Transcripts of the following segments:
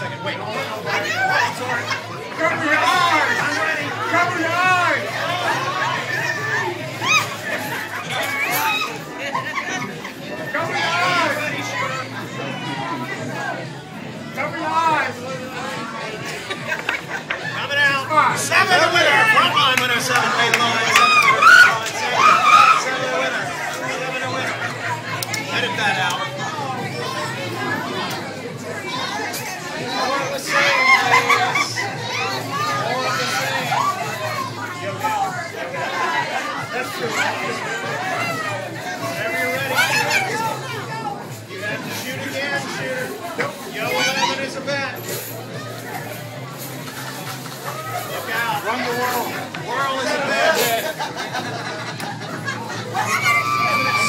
Wait a second, wait. Sorry. Cover your eyes! I'm ready. Cover your eyes! Cover your eyes! Cover your eyes! Coming out. Seven the winner. Frontline winner, seven. Eight line. Seven, seven the winner. Seven the winner. Edit that out. That's true. Whenever you're ready, you have to shoot again, shooter. Yo 11 is a bet. Look out. Run the world. World is a bet.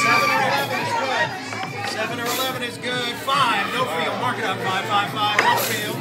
Seven or 11 is good. Seven or 11 is good. Five. No field. Mark it up. Five, five, five.